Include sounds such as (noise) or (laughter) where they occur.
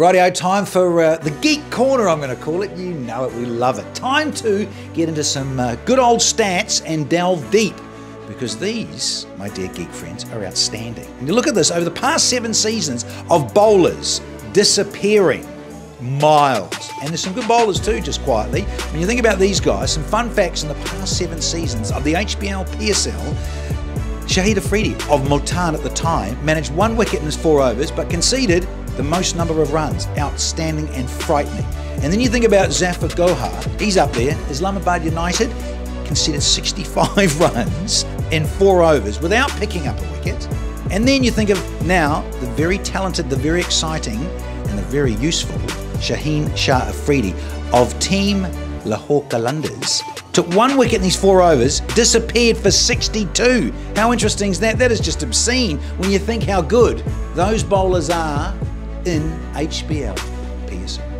Rightio, time for uh, the Geek Corner, I'm going to call it. You know it, we love it. Time to get into some uh, good old stats and delve deep because these, my dear geek friends, are outstanding. And you look at this over the past seven seasons of bowlers disappearing miles. And there's some good bowlers too, just quietly. When you think about these guys, some fun facts in the past seven seasons of the HBL PSL. Shahid Afridi of Multan at the time managed one wicket in his four overs, but conceded the most number of runs. Outstanding and frightening. And then you think about Zafar Gohar, he's up there. Islamabad United conceded 65 (laughs) runs in four overs without picking up a wicket. And then you think of now the very talented, the very exciting, and the very useful Shaheen Shah Afridi of Team Lahore Qalandars took one wicket in these four overs, disappeared for 62. How interesting is that? That is just obscene when you think how good those bowlers are in HBL PSL.